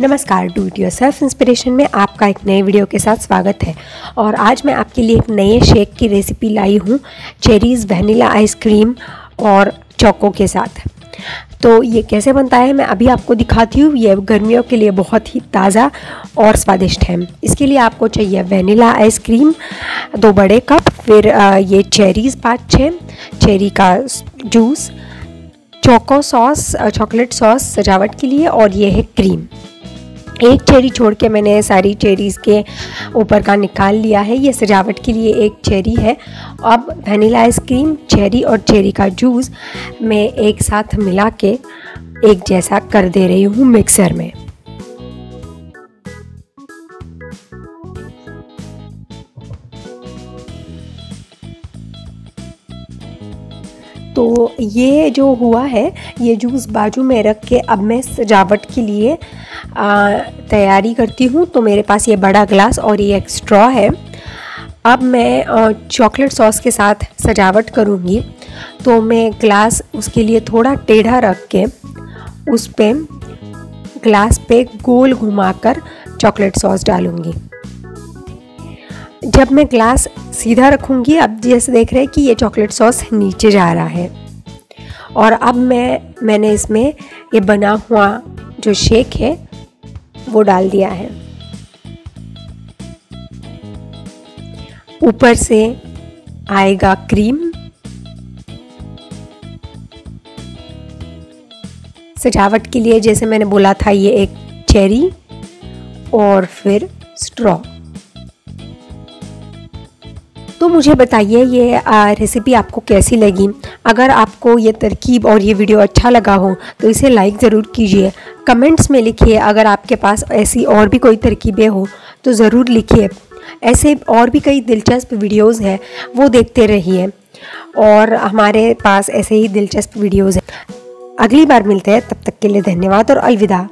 नमस्कार do it yourself inspiration में आपका एक नए वीडियो के साथ स्वागत है। और आज मैं आपके लिए एक नए शेक की रेसिपी लाई हूँ चेरीज़ वनीला आइसक्रीम और चौको के साथ। तो ये कैसे बनता है, मैं अभी आपको दिखाती हूँ। ये गर्मियों के लिए बहुत ही ताज़ा और स्वादिष्ट है। इसके लिए आपको चाहिए वनीला आइसक्रीम दो बड़े कप फिर ये चेरीज़ पाँच छः चेरी का juice choco sauce chocolate sauce सजावट के लिए, और ये है क्रीम एक चेरी छोड़ के मैंने सारी चेरीज़ के ऊपर का निकाल लिया है। ये सजावट के लिए एक चेरी है। अब वनीला आइसक्रीम, चेरी और चेरी का जूस मैं एक साथ मिला के एक जैसा कर दे रही हूँ मिक्सर में। तो ये जो हुआ है, ये जूस बाजू में रख के अब मैं सजावट के लिए तैयारी करती हूँ। तो मेरे पास ये बड़ा ग्लास और ये एक स्ट्रॉ है। अब मैं चॉकलेट सॉस के साथ सजावट करूँगी। तो मैं ग्लास उसके लिए थोड़ा टेढ़ा रख के उस पर ग्लास पे गोल घुमाकर चॉकलेट सॉस डालूँगी। जब मैं ग्लास सीधा रखूँगी, अब जैसे देख रहे हैं कि ये चॉकलेट सॉस नीचे जा रहा है। और अब मैं, मैंने इसमें ये बना हुआ जो शेक है, वो डाल दिया है। ऊपर से आएगा क्रीम। सजावट के लिए जैसे मैंने बोला था, ये एक चेरी और फिर स्ट्रॉ। तो मुझे बताइए ये रेसिपी आपको कैसी लगी? अगर आपको ये तरकीब और ये वीडियो अच्छा लगा हो तो इसे लाइक ज़रूर कीजिए। कमेंट्स में लिखिए, अगर आपके पास ऐसी और भी कोई तरकीबें हो तो ज़रूर लिखिए। ऐसे और भी कई दिलचस्प वीडियोज़ हैं, वो देखते रहिए। और हमारे पास ऐसे ही दिलचस्प वीडियोज़ हैं। अगली बार मिलते हैं, तब तक के लिए धन्यवाद और अलविदा।